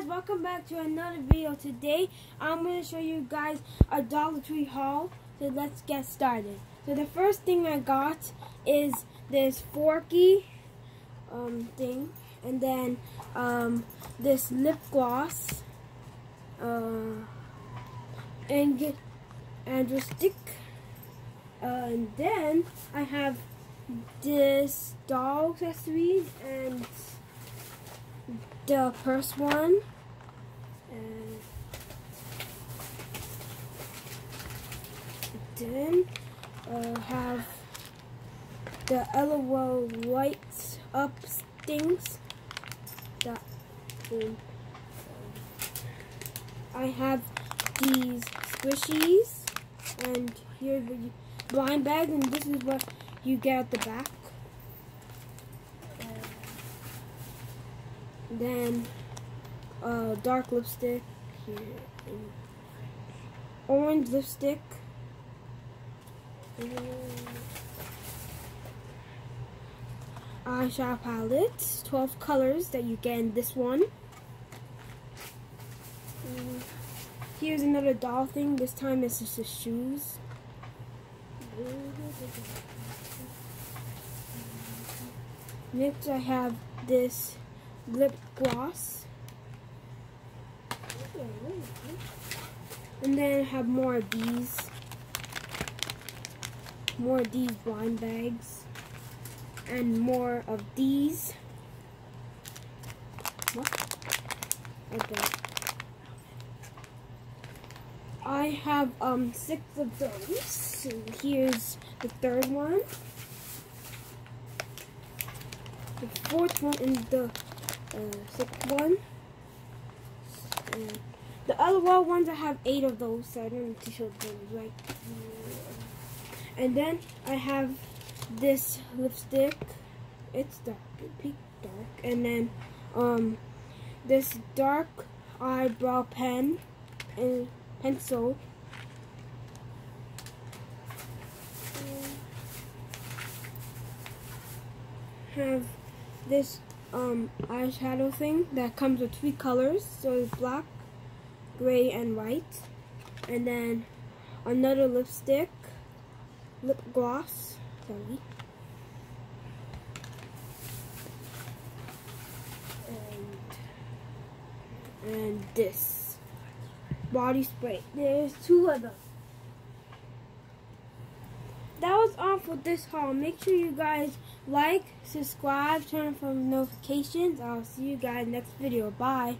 guys, welcome back to another video. Today, I'm going to show you guys a Dollar Tree haul. So let's get started. So the first thing I got is this Forky um, thing. And then um, this lip gloss. Uh, and, and a stick. Uh, and then I have this doll accessories and the first one. And then uh, have the LOL lights up things. That um, I have these squishies, and here's the blind bag, and this is what you get at the back. Then uh, dark lipstick here, orange lipstick. Eyeshadow palette, 12 colors that you get in this one. Here's another doll thing. This time it's just the shoes. Next I have this lip gloss. And then I have more of these. More of these blind bags. And more of these. What? Okay. I have um six of those. So here's the third one. The fourth one and the sixth one. And the other well ones, I have eight of those, so I don't need to show them right And then I have this lipstick. It's dark, pink dark. And then um, this dark eyebrow pen and pencil. have this um, eyeshadow thing that comes with three colors. So it's black, gray, and white. And then another lipstick, lip gloss, sorry. And, and this body spray. There's two of them that was all for this haul. Make sure you guys like, subscribe, turn on for notifications. I'll see you guys next video. Bye.